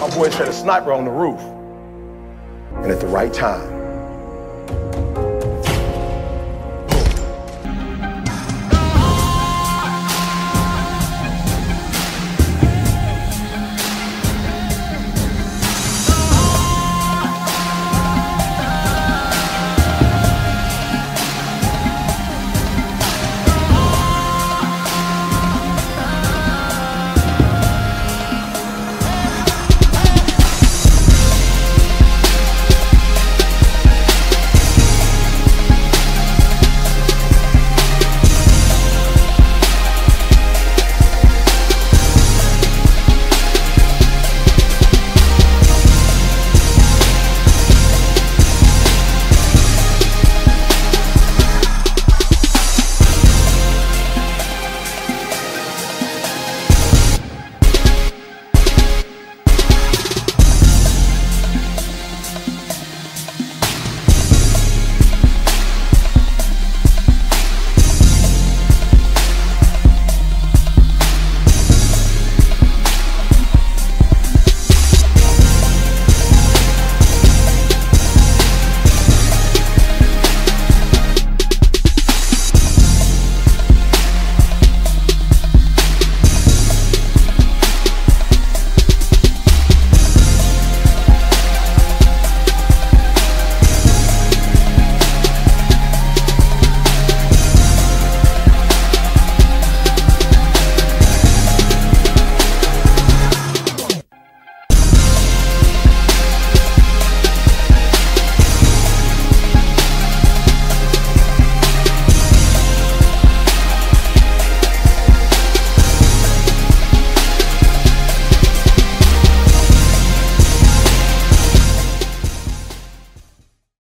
My boy said a sniper on the roof. And at the right time,